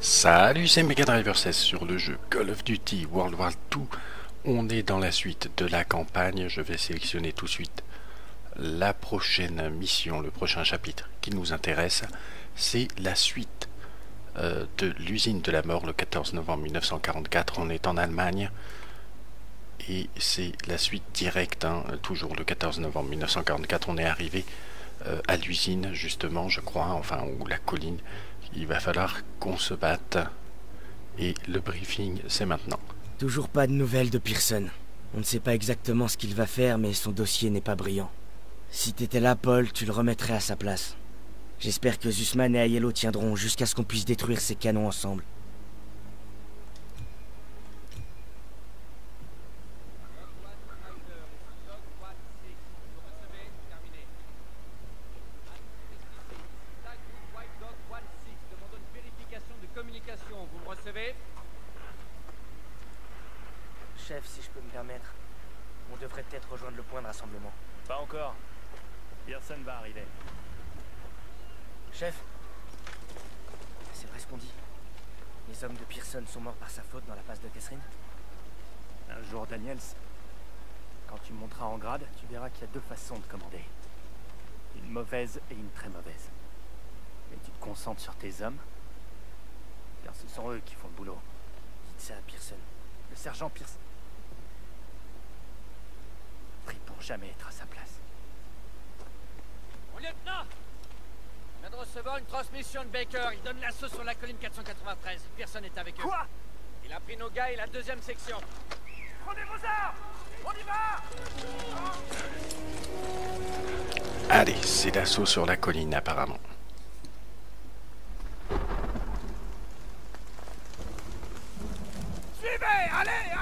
Salut, c'est Mega Driver 16 sur le jeu Call of Duty World War 2. On est dans la suite de la campagne. Je vais sélectionner tout de suite la prochaine mission, le prochain chapitre qui nous intéresse. C'est la suite euh, de l'usine de la mort le 14 novembre 1944. On est en Allemagne et c'est la suite directe, hein, toujours le 14 novembre 1944. On est arrivé euh, à l'usine, justement, je crois, enfin, ou la colline. Il va falloir qu'on se batte. Et le briefing, c'est maintenant. Toujours pas de nouvelles de Pearson. On ne sait pas exactement ce qu'il va faire, mais son dossier n'est pas brillant. Si t'étais là, Paul, tu le remettrais à sa place. J'espère que Zussman et Aiello tiendront jusqu'à ce qu'on puisse détruire ces canons ensemble. Vous me recevez Chef, si je peux me permettre, on devrait peut-être rejoindre le point de rassemblement. Pas encore. Pearson va arriver. Chef C'est vrai ce qu'on dit. Les hommes de Pearson sont morts par sa faute dans la passe de Catherine Un jour, Daniels, quand tu monteras en grade, tu verras qu'il y a deux façons de commander. Une mauvaise et une très mauvaise. Mais tu te concentres sur tes hommes, car ce sont eux qui font le boulot. Dites ça à Pearson. Le sergent Pearson pour jamais être à sa place. Mon lieutenant On vient de recevoir une transmission de Baker. Il donne l'assaut sur la colline 493. Personne n'est avec eux. Quoi? Il a pris nos gars et la deuxième section. Prenez vos armes On y va Allez, c'est l'assaut sur la colline, apparemment. Suivez Allez, allez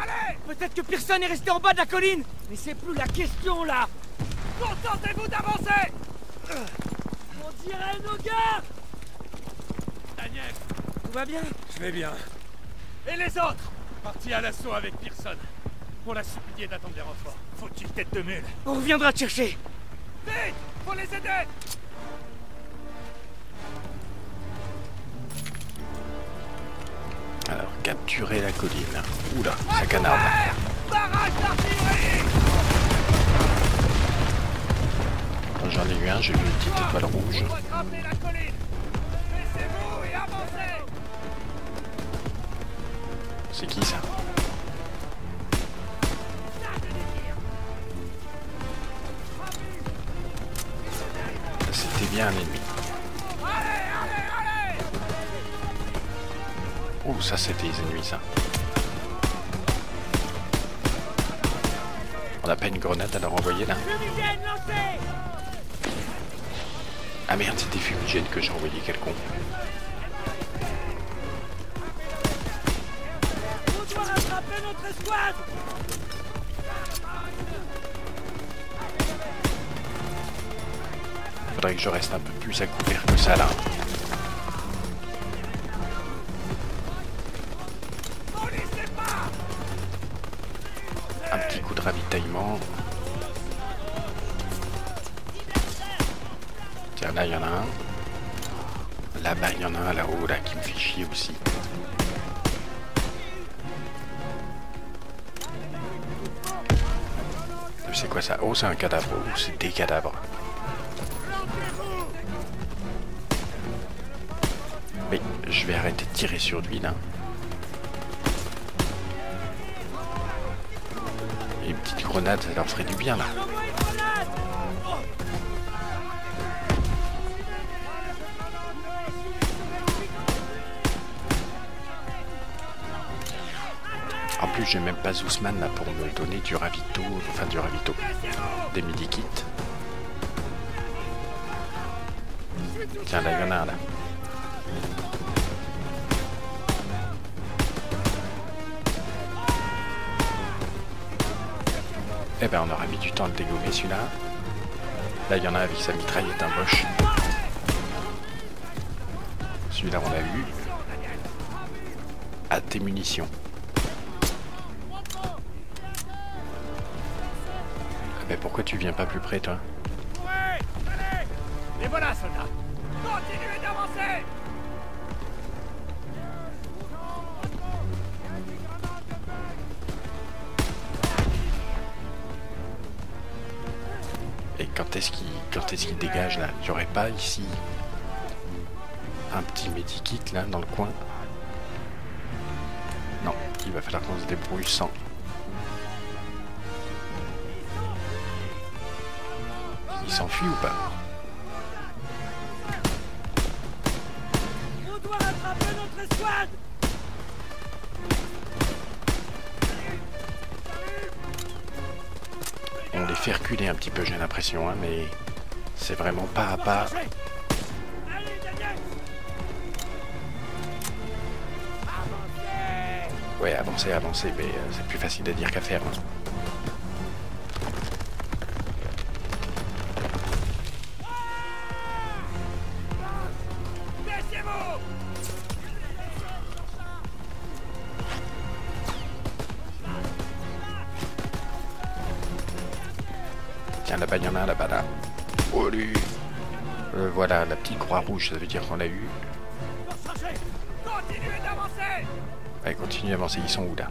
Peut-être que Pearson est resté en bas de la colline. Mais c'est plus la question, là. Contentez-vous d'avancer. On dirait nos gars Daniel. Tout va bien? Je vais bien. Et les autres? Partis à l'assaut avec Pearson. On l'a supplié d'attendre des renforts. Faut-il tête de mule On reviendra te chercher. Vite! Faut les aider La colline. Oula, ça canarde. J'en ai eu un, j'ai eu une petite étoile rouge. C'est qui ça? C'était bien un ennemi. Ça c'était les ennemis ça. On n'a pas une grenade à leur envoyer là Ah merde, c'était fumigène que j'ai envoyé, quel con. On doit rattraper notre escouade Faudrait que je reste un peu plus à couvert que ça là. Ravitaillement. Tiens, là, il y en a un. Là-bas, il y en a un là-haut, là, qui me fait chier aussi. C'est quoi ça Oh, c'est un cadavre. Oh, c'est des cadavres. Oui, je vais arrêter de tirer sur lui là. Et une petite grenade, ça leur ferait du bien là. En plus, j'ai même pas Zousman là pour me donner du ravito, enfin du ravito, des midi-kits. Tiens, là, il y en a un là. Eh ben, on aura mis du temps à le dégommer celui-là. Là, il y en a avec sa mitraillette un boche. Celui-là, on l'a eu. À tes munitions. Ah ben, pourquoi tu viens pas plus près, toi? Quand est-ce qu'il est-ce dégage là? Il n'y aurait pas ici un petit medikit là dans le coin? Non, il va falloir qu'on se débrouille sans. Il s'enfuit ou pas? Un petit peu, j'ai l'impression, hein, mais c'est vraiment pas à pas. Ouais, avancer, avancer, mais euh, c'est plus facile à dire qu'à faire. hein. Tiens, là-bas, il y en a un là-bas, là. Oh, lui Euh, Voilà, la petite croix rouge, ça veut dire qu'on l'a eu. Chargez Continuez d'avancer Allez, continue d'avancer, ils sont où, là?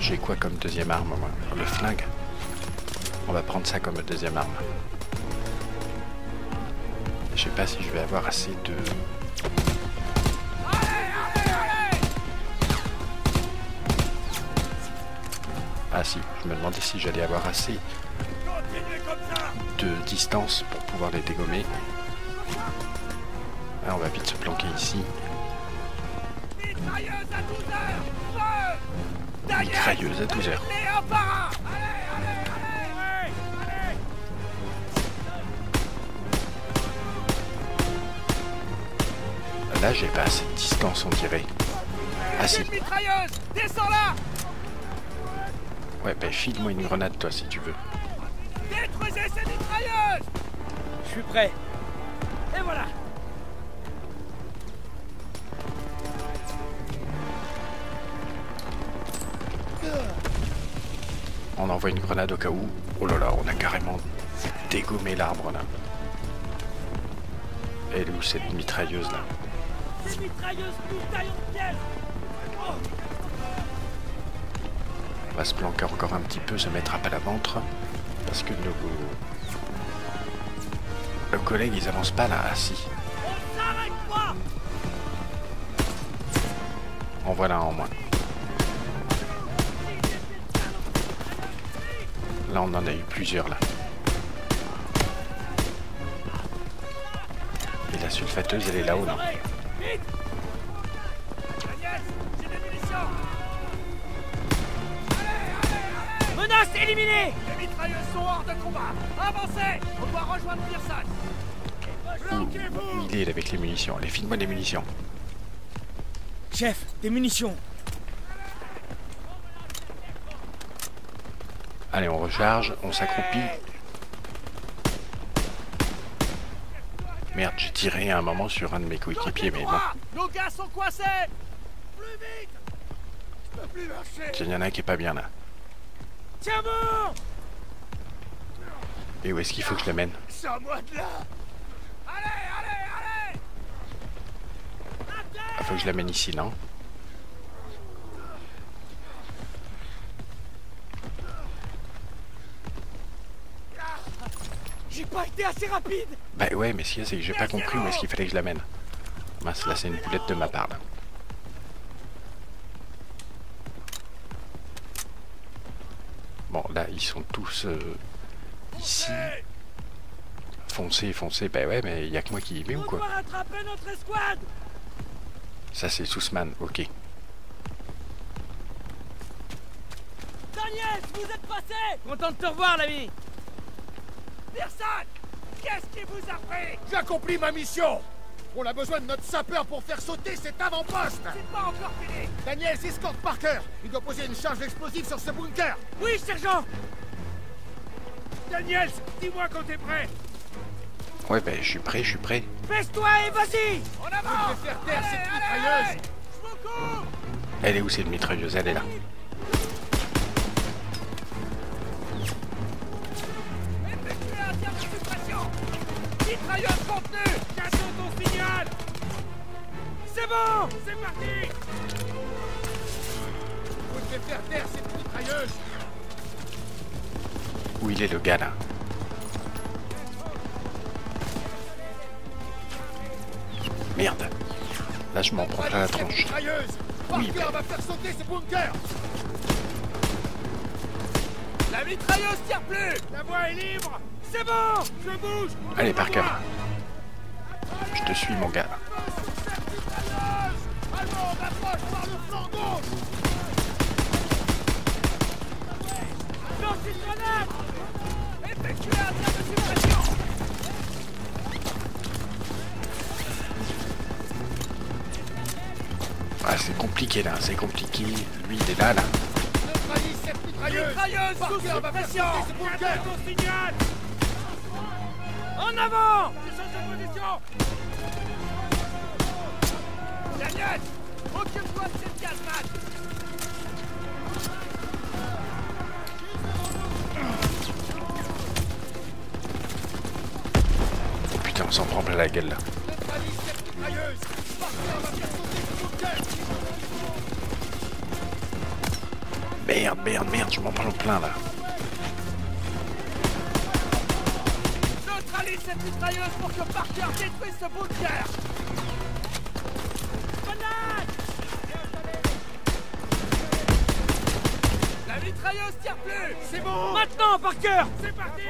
J'ai quoi comme deuxième arme, moi? Le flingue? On va prendre ça comme deuxième arme. Je sais pas si je vais avoir assez de... Ah si, je me demandais si j'allais avoir assez de distance pour pouvoir les dégommer. Ah, on va vite se planquer ici. Mitrailleuse à 12 heures Feu Daniel Mitrailleuse à 12 heures. Les un par un Allez, allez, allez Allez Là, j'ai pas assez de distance, on dirait. Ah si, Descends là ouais, ben file-moi une grenade, toi, si tu veux. Détruisez ces mitrailleuses Je suis prêt. Et voilà On envoie une grenade au cas où. Oh là là, on a carrément dégommé l'arbre, là. Elle est où cette mitrailleuse, là? Ces mitrailleuses nous taillent en pièces On va se planquer encore un petit peu, se mettre à plat ventre. Parce que nos... Nos collègues, ils avancent pas, là. Ah si, pas en voilà un en moins. Là, on en a eu plusieurs, là. Et la sulfateuse, elle est là-haut, non? Sont hors de combat Avancez On doit rejoindre Pearson il est, là, avec les munitions Allez, file-moi des munitions. Chef, des munitions. Allez, on recharge, on s'accroupit. Merde, j'ai tiré à un moment sur un de mes coéquipiers, mais bon. Nos gars sont coincés Plus vite Je peux plus marcher Tiens, il y en a un qui est pas bien, là. Tiens bon Et où est-ce qu'il faut que je le mène Sors-moi de là Allez, allez, allez Il faut que je la mène ici, non J'ai pas été assez rapide Bah ouais, mais ce qu'il y a, c'est que j'ai pas compris où est-ce qu'il fallait que je la mène. Mince, là, c'est une boulette de ma part, là. Bon, là, ils sont tous euh, ici. Foncez, foncez. Bah ouais, mais il y a que moi qui y vais ou On quoi doit rattraper notre escouade! Ça, c'est Sousman, ok. Daniel, vous êtes passé! Content de te revoir, l'ami. Personne Qu'est-ce qui vous a pris? J'accomplis ma mission. On a besoin de notre sapeur pour faire sauter cet avant-poste. C'est pas encore fini. Daniel, escorte Parker. Il doit poser une charge explosive sur ce bunker. Oui, sergent Daniel, dis-moi quand t'es prêt. Ouais, bah je suis prêt, je suis prêt. Baisse-toi et vas-y. On Je avance vais faire taire cette mitrailleuse. allez Je m'en cours. Elle est où cette mitrailleuse? Elle est là. Effectuez un tir de suppression. Mitrailleuse contenue. J'attends ton signal. C'est bon C'est parti. Je vais faire taire cette mitrailleuse Où il est le gars là Merde. Là, je m'en prends plein la tronche. Oui, mais- La mitrailleuse tire plus La voie est libre C'est bon Je bouge Allez, Parker. Je te suis, mon gars. Allons, on approche par le flanc gauche Lance une grenade Ah, c'est compliqué là, c'est compliqué. Lui, il est là, là. En avant de position Daniel Occupe-toi putain, on s'en prend plein la gueule là. Neutralise cette mitrailleuse Parker va faire sauter ce bunker Merde, merde, merde, je m'en prends plein là. Neutralise cette mitrailleuse pour que Parker détruise ce bunker. Grenade La mitrailleuse tire plus. C'est bon. Maintenant, Parker. C'est parti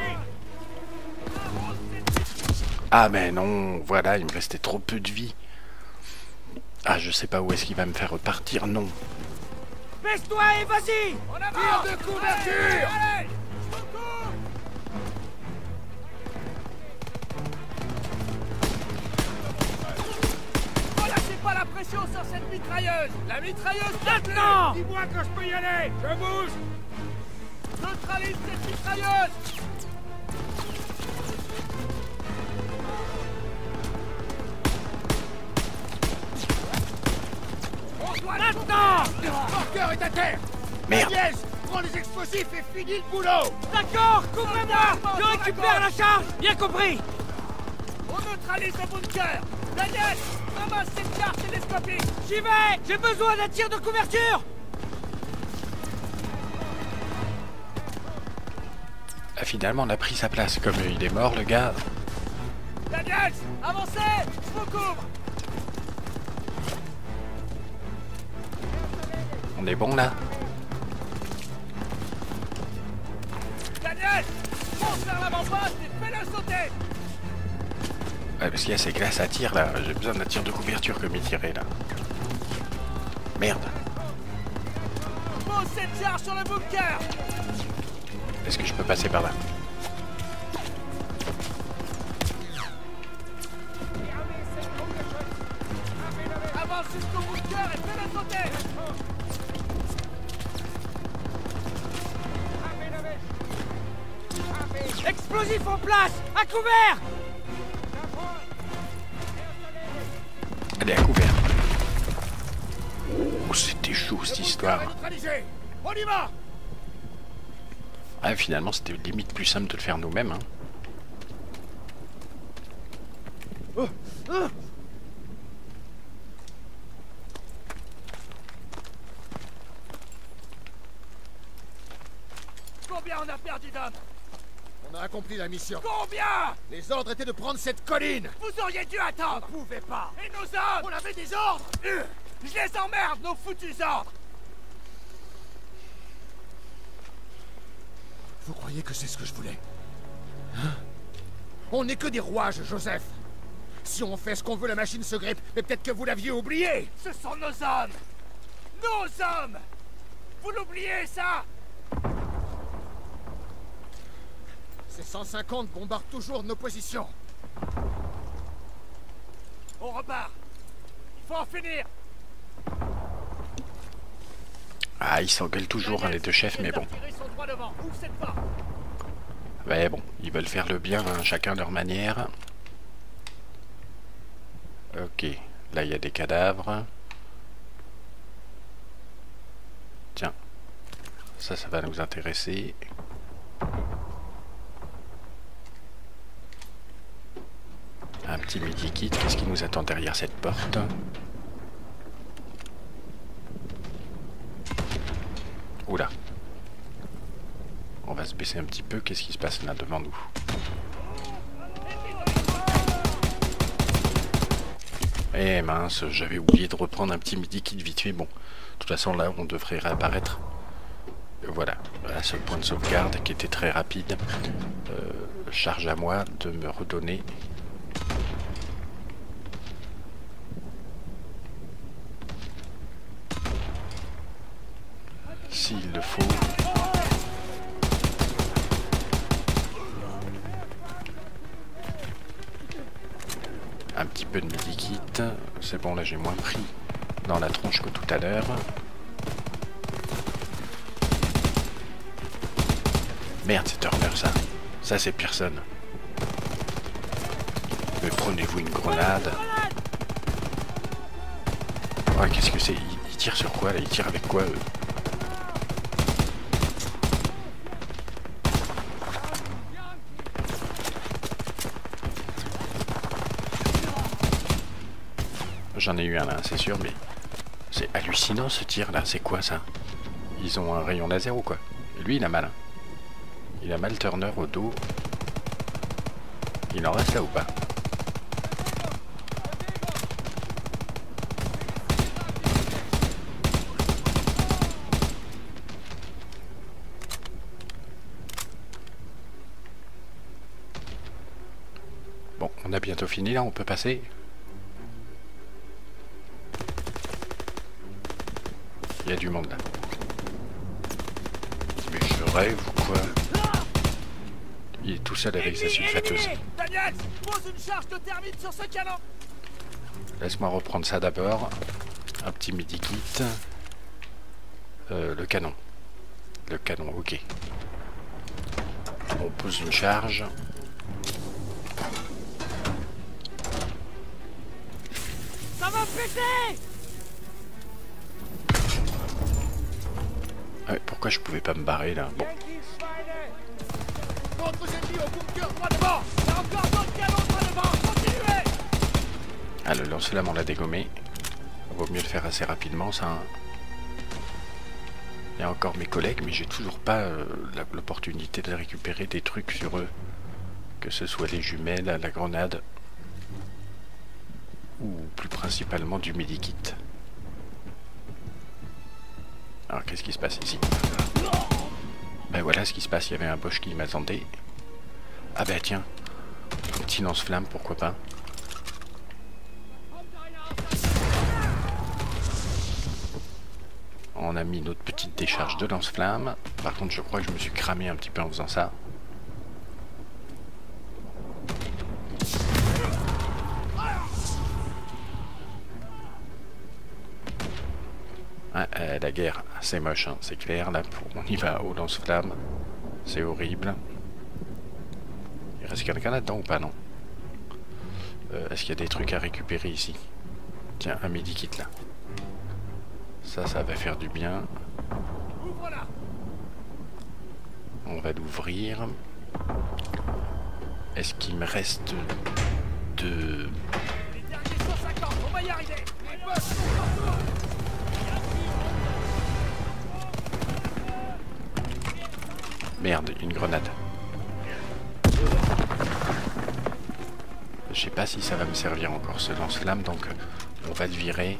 Ah, mais non, voilà, il me restait trop peu de vie. Ah, je sais pas où est-ce qu'il va me faire repartir, non. Baisse-toi et vas-y! En avant Tire de couverture Allez! Je te cours Relâchez pas la pression sur cette mitrailleuse! La mitrailleuse Maintenant! Dis-moi quand je peux y aller! Je bouge! Neutralise cette mitrailleuse Maintenant Parker est à terre. Merde. Agnès, prends les explosifs et finis le boulot. D'accord, couvrez-moi Je récupère la charge. Bien compris. On neutralise le bunker. Daniel, ramasse cette carte télescopique J'y vais. J'ai besoin d'un tir de couverture. Ah, finalement, on a pris sa place. Comme il est mort, le gars. Daniel, avancez. Je vous couvre On est bon là Daniel Fonce vers l'avant-poste et fais-le sauter Ouais, parce qu'il y a ces glaces à tir là. J'ai besoin d'un tir de couverture comme il tirait là. Merde. Pose cette charge sur le bunker Est-ce que je peux passer par là? À couvert Allez, à couvert. Oh, c'était chaud cette histoire. On y va Ah, finalement, c'était limite plus simple de le faire nous-mêmes. Hein. Combien on a perdu d'hommes? On a accompli la mission. Combien Les ordres étaient de prendre cette colline. Vous auriez dû attendre. On pouvait pas. Et nos hommes On avait des ordres. Euh, Je les emmerde, nos foutus ordres. Vous croyez que c'est ce que je voulais Hein? On n'est que des rouages, Joseph. Si on fait ce qu'on veut, la machine se grippe, mais peut-être que vous l'aviez oublié. Ce sont nos hommes. Nos hommes. Vous l'oubliez, ça? Ces 150 bombardent toujours nos positions. On repart Il faut en finir Ah, ils s'engueulent toujours, hein, les deux chefs, mais bon. Mais bon, ils veulent faire le bien, hein, chacun leur manière. Ok, là il y a des cadavres. Tiens, ça, ça va nous intéresser. Petit midi-kit, qu'est-ce qui nous attend derrière cette porte Oula. On va se se baisser un petit peu. Qu'est-ce qui se passe là devant nous Eh mince, j'avais oublié de reprendre un petit midi kit vite fait. Bon, de toute façon là, on devrait réapparaître. Voilà, un seul point de sauvegarde qui était très rapide. Euh, charge à moi de me redonner s'il le faut. Un petit peu de medikit. C'est bon, là j'ai moins pris dans la tronche que tout à l'heure. Merde, c'est Turner ça. Ça c'est personne. Mais prenez-vous une grenade. Oh, qu'est-ce que c'est? Ils, ils tirent sur quoi là? Ils tirent avec quoi eux? J'en ai eu un là, c'est sûr, mais c'est hallucinant ce tir là. C'est quoi ça? Ils ont un rayon laser ou quoi? Lui, il a mal. hein. Il a mal Turner au dos. Il en reste là ou pas? Bon, on a bientôt fini là, on peut passer Il y a du monde là. Mais je rêve ou quoi? Il est tout seul avec sa sulfateuse. Laisse-moi reprendre ça d'abord. Un petit medikit. Euh, le canon. Le canon, ok. On pose une charge. Ça va péter pourquoi je pouvais pas me barrer là Bon, ah, le lance-flamme on l'a dégommé. Vaut mieux le faire assez rapidement ça. hein. Il y a encore mes collègues, mais j'ai toujours pas euh, l'opportunité de récupérer des trucs sur eux. Que ce soit les jumelles, la grenade, ou plus principalement du medikit. Alors qu'est-ce qui se passe ici? Ben voilà ce qui se passe, il y avait un Bosch qui m'attendait. Ah ben tiens, petit lance-flamme, pourquoi pas. On a mis notre petite décharge de lance-flamme. Par contre, je crois que je me suis cramé un petit peu en faisant ça. Guerre, c'est moche, hein, c'est clair. Là, on y va au lance-flamme. C'est horrible. Il reste quelqu'un là-dedans ou pas, non? Euh, Est-ce qu'il y a des trucs à récupérer ici? Tiens, un medikit là. Ça, ça va faire du bien. On va l'ouvrir. Est-ce qu'il me reste de... Merde, une grenade. Je sais pas si ça va me servir encore ce lance-flamme, donc euh, on va le virer.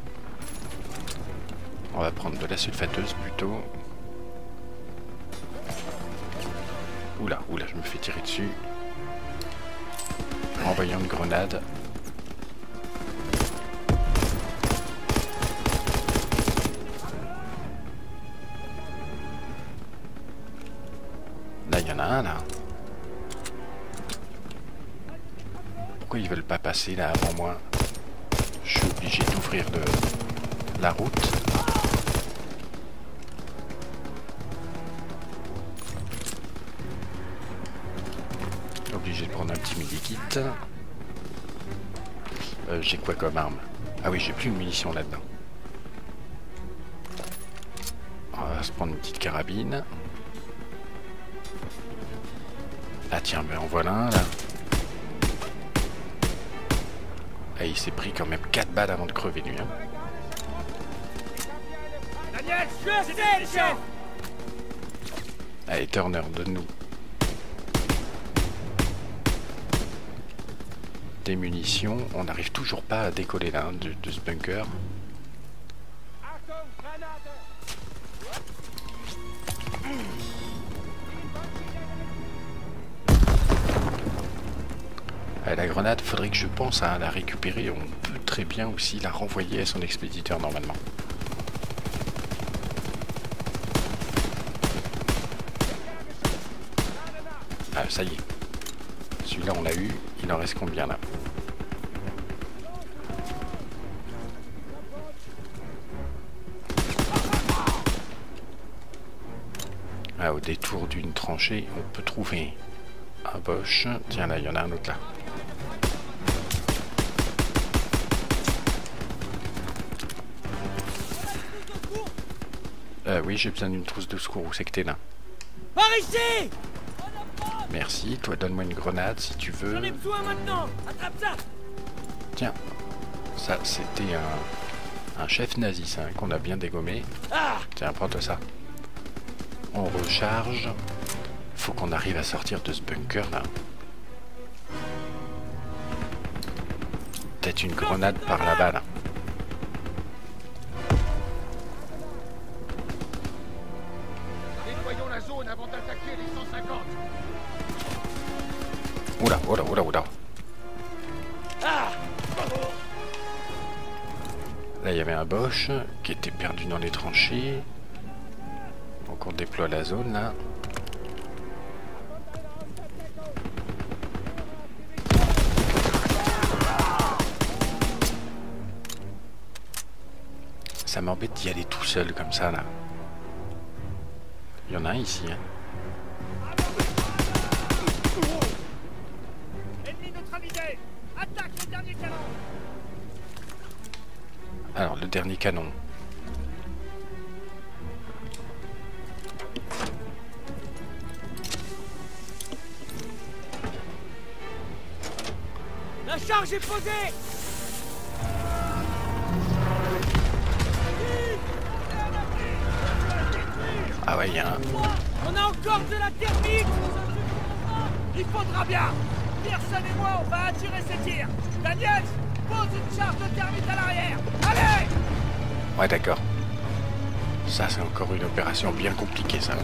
On va prendre de la sulfateuse plutôt. Oula, oula, je me fais tirer dessus. Envoyons une grenade. Là? Pourquoi ils veulent pas passer, là, avant moi? Je suis obligé d'ouvrir la route. Obligé de prendre un petit medikit. Euh, j'ai quoi comme arme? Ah oui, j'ai plus de munitions là-dedans. On va se prendre une petite carabine. Ah tiens, ben en voilà un là. Eh, il s'est pris quand même 4 balles avant de crever lui. Hein. Allez, Turner, donne-nous. Des munitions. On n'arrive toujours pas à décoller là hein, de ce bunker. Faudrait que je pense à la récupérer. On peut très bien aussi la renvoyer à son expéditeur normalement. Ah, ça y est. Celui-là, on l'a eu. Il en reste combien là? Ah, au détour d'une tranchée, on peut trouver un Bosch. Tiens, là, il y en a un autre là. Euh, oui, j'ai besoin d'une trousse de secours. Où c'est que t'es là Par ici Merci. Toi, donne-moi une grenade si tu veux. J'en ai besoin maintenant Attrape ça Tiens, ça, c'était un, un chef nazi, ça, hein, qu'on a bien dégommé. Ah Tiens, prends-toi ça. On recharge. Faut qu'on arrive à sortir de ce bunker là. Peut-être une grenade par là-bas là. Nettoyons Bosch qui était perdu dans les tranchées. Donc on déploie la zone là. Ça m'embête d'y aller tout seul comme ça là. Il y en a un ici. Hein. Neutralisé Attaque le dernier Alors le dernier canon. La charge est posée Ah ouais, il y a un. On a encore de la thermite Il faudra bien Pearson et moi, on va attirer ces tirs Daniels, pose une charge de thermite à l'arrière Allez Ouais, d'accord. Ça, c'est encore une opération bien compliquée, ça.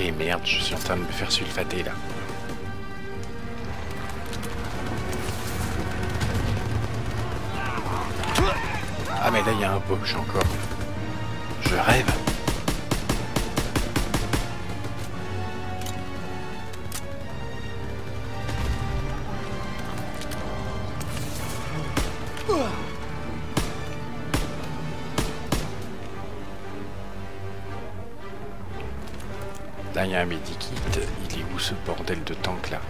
Et merde, je suis en train de me faire sulfater là. Là il y a un Bosch encore. Je rêve. Là il y a un medikit. Il est où ce bordel de tank là?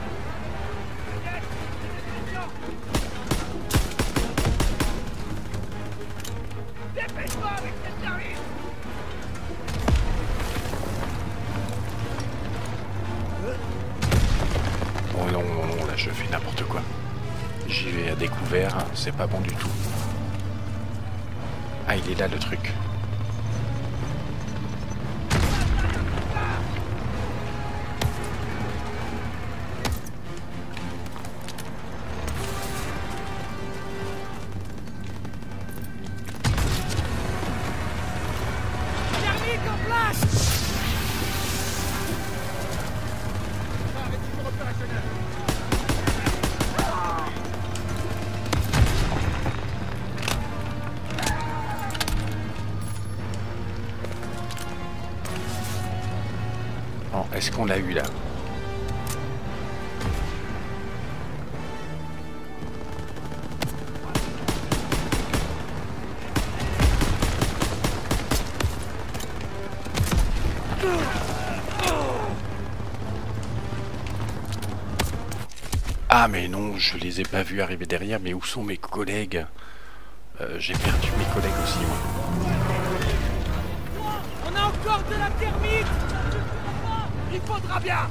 Est-ce qu'on l'a eu là. Ah mais non, je les ai pas vus arriver derrière, mais où sont mes collègues? Euh, J'ai perdu mes collègues aussi, moi. On a encore de la thermite faudra bien.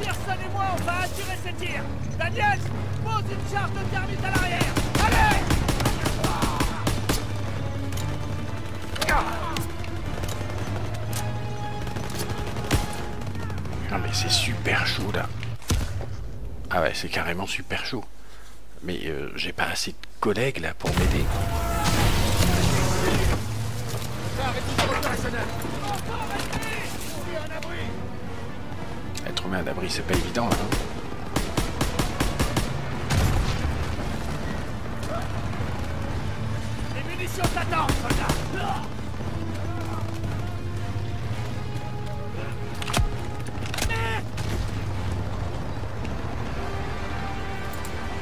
Pearson et moi, on va attirer ces tirs. Daniel, pose une charge de thermite à l'arrière. Allez Non mais c'est super chaud là. Ah ouais, c'est carrément super chaud. Mais euh, j'ai pas assez de collègues là pour m'aider. Encore humain à l'abri, c'est pas évident. Hein.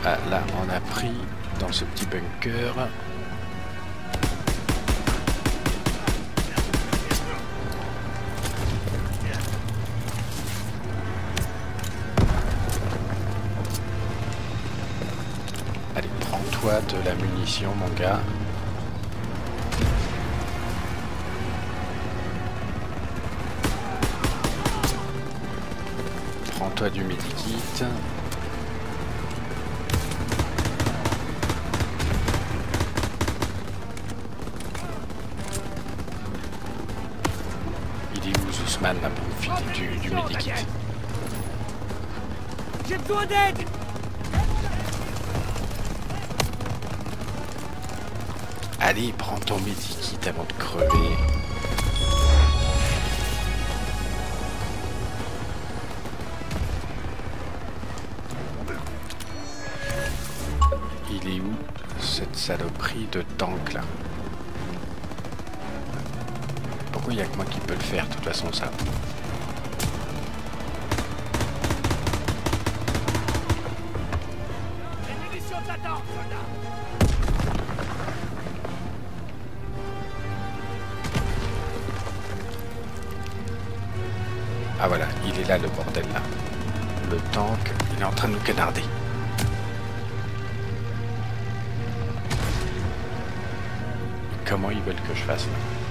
Ah, là, on a pris dans ce petit bunker. Prends-toi de la munition, mon gars. Prends-toi du medikit. Il est où Zussman là du, du medikit? J'ai besoin d'aide Allez, prends ton medikit avant de crever. Il est où cette saloperie de tank là? Pourquoi il n'y a que moi qui peux le faire de toute façon ça? Ah voilà, il est là le bordel là. Le tank, il est en train de nous canarder. Comment ils veulent que je fasse là?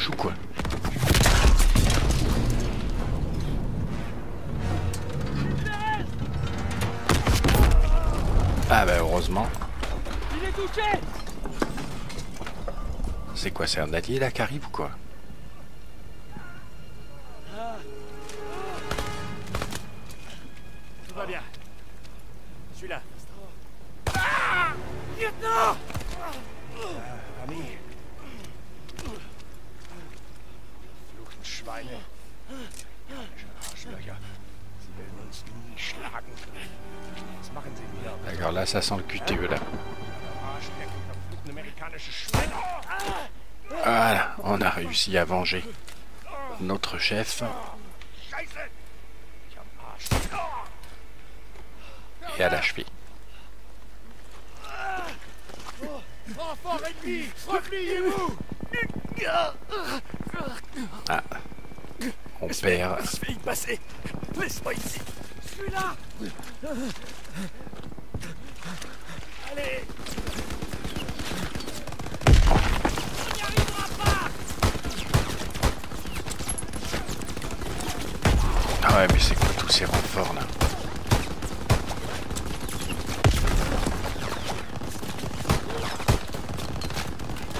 La tronche ou quoi Ah bah heureusement. Il est touché C'est quoi, c'est un allié là qui arrive ou quoi? Tout va bien. Je suis là. Lieutenant Ami. Schweine. Arschlöcher. Sie werden uns nie schlagen. Was machen sie wieder? D'accord, là ça sent le QTE là. Voilà, on a réussi à venger notre chef et à l'achever. Enfant ennemi! Repliez-vous! Ah, on perd. Je vais y passer. Laisse-moi ici. Je suis là. Allez. On n'y arrivera pas Ah ouais, mais c'est quoi tous ces renforts là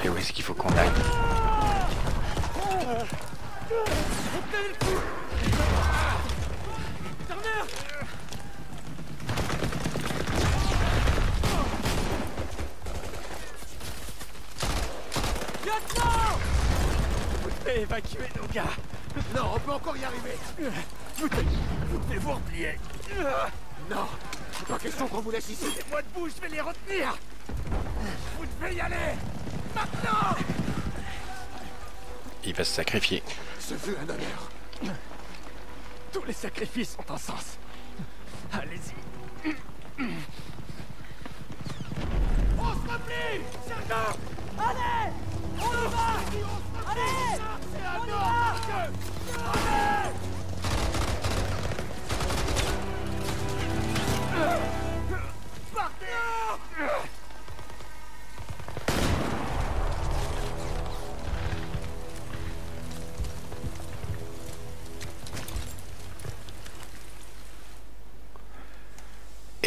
Et où est-ce qu'il faut qu'on aille? Tenez le évacuer nos gars Non, on peut encore y arriver! Vous devez vous, devez vous replier Non! Pas question qu'on vous laisse ici! Moi debout, je vais les retenir Vous devez y aller Maintenant Il va se sacrifier. Ce fut un honneur! Tous les sacrifices ont un sens. Allez-y. On se replie Sergent Allez On y va Allez On y Allez Partez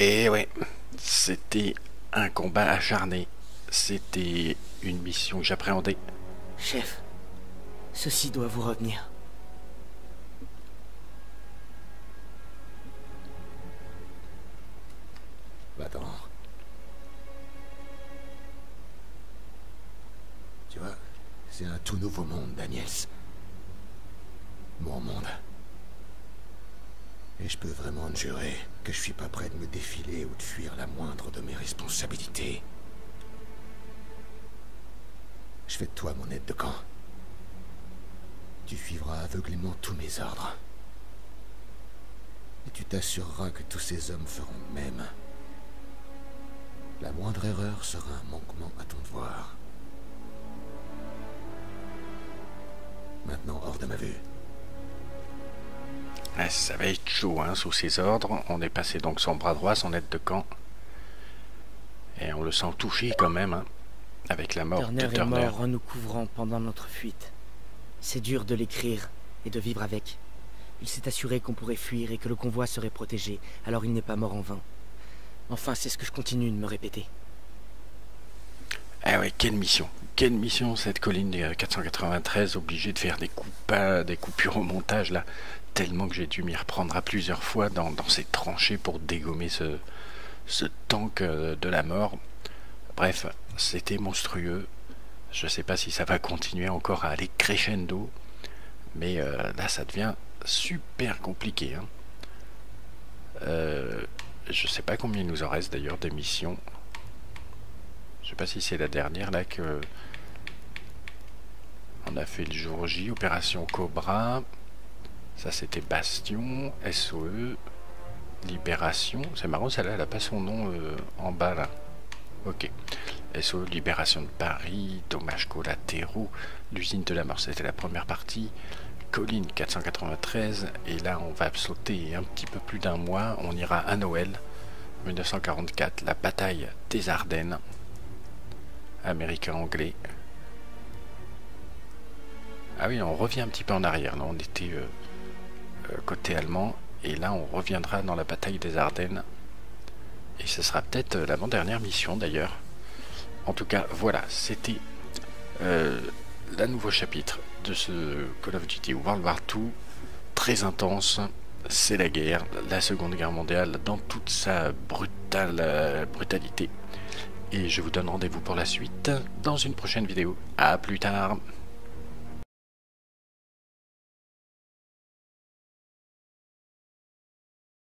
Et ouais, c'était un combat acharné. C'était une mission que j'appréhendais. Chef, ceci doit vous revenir. Va-t'en. Tu vois, c'est un tout nouveau monde, Daniels. Mon monde. Et je peux vraiment te jurer que je suis pas prêt de me défiler ou de fuir la moindre de mes responsabilités. Je fais de toi mon aide de camp. Tu suivras aveuglément tous mes ordres. Et tu t'assureras que tous ces hommes feront de même. La moindre erreur sera un manquement à ton devoir. Maintenant hors de ma vue. Ah, ça va être chaud hein, sous ses ordres. On est passé donc son bras droit, son aide de camp. Et on le sent touché quand même, hein, avec la mort Turner de est Turner. mort en nous couvrant pendant notre fuite. C'est dur de l'écrire et de vivre avec. Il s'est assuré qu'on pourrait fuir et que le convoi serait protégé, alors il n'est pas mort en vain. Enfin, c'est ce que je continue de me répéter. Ah ouais, quelle mission Quelle mission cette colline des 493, obligée de faire des, coupa- des coupures au montage là, tellement que j'ai dû m'y reprendre à plusieurs fois dans, ces tranchées pour dégommer ce, tank euh, de la mort. Bref, c'était monstrueux. Je sais pas si ça va continuer encore à aller crescendo, mais euh, là ça devient super compliqué. Hein. Euh, je sais pas combien il nous en reste d'ailleurs des missions. Je sais pas si c'est la dernière là que on a fait le jour J, opération Cobra. Ça c'était Bastion, SOE, Libération. C'est marrant, celle-là elle a pas son nom euh, en bas là. Ok. SOE, Libération de Paris, dommages collatéraux, l'usine de la mort, c'était la première partie. Colline 493, et là on va sauter un petit peu plus d'un mois, on ira à Noël 1944, la bataille des Ardennes, américain-anglais. Ah oui, on revient un petit peu en arrière, là on était euh, côté allemand, et là on reviendra dans la bataille des Ardennes, et ce sera peut-être euh, l'avant-dernière mission d'ailleurs. En tout cas, voilà, c'était euh, la nouveau chapitre de ce Call of Duty World War II, très intense. C'est la guerre, la Seconde Guerre mondiale, dans toute sa euh, brutalité. Et je vous donne rendez-vous pour la suite dans une prochaine vidéo. A plus tard